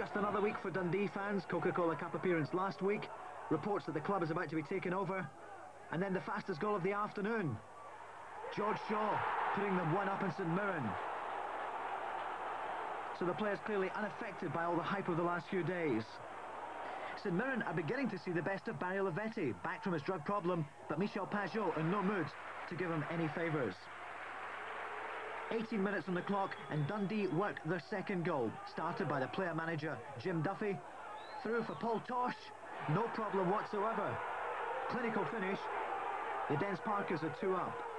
Just another week for Dundee fans. Coca-Cola Cup appearance last week. Reports that the club is about to be taken over. And then the fastest goal of the afternoon. George Shaw putting them one up in St Mirren. So the players clearly unaffected by all the hype of the last few days. St Mirren are beginning to see the best of Barry Lavety, back from his drug problem, but Michel Pageaud in no mood to give him any favours. 18 minutes on the clock and Dundee work their second goal, started by the player manager Jim Duffy. Through for Paul Tosh, no problem whatsoever. Clinical finish, the Dens Parkers are two up.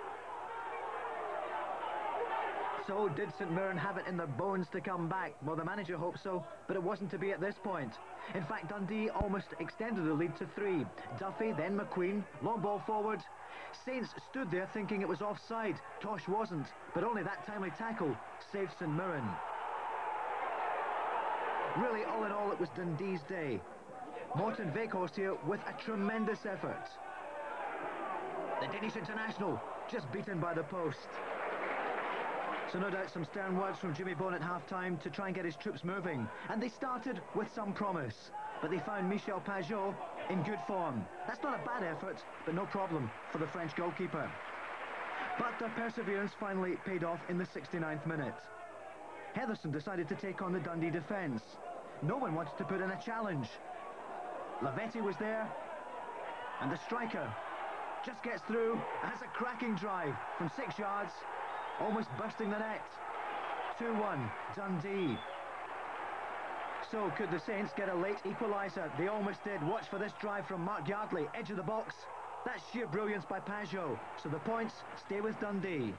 So did St Mirren have it in their bones to come back? Well, the manager hoped so, but it wasn't to be at this point. In fact, Dundee almost extended the lead to three. Duffy, then McQueen, long ball forward. Saints stood there thinking it was offside. Tosh wasn't, but only that timely tackle saved St Mirren. Really, all in all, it was Dundee's day. Morten Wieghorst here with a tremendous effort. The Danish international just beaten by the post. So no doubt some stern words from Jimmy Bone at half-time to try and get his troops moving. And they started with some promise. But they found Michel Pageaud in good form. That's not a bad effort, but no problem for the French goalkeeper. But their perseverance finally paid off in the 69th minute. Hetherston decided to take on the Dundee defence. No one wanted to put in a challenge. Lavety was there, and the striker just gets through has a cracking drive from six yards almost bursting the net. 2-1, Dundee. So could the Saints get a late equaliser? They almost did. Watch for this drive from Mark Yardley, edge of the box. That's sheer brilliance by Pageaud. So the points stay with Dundee.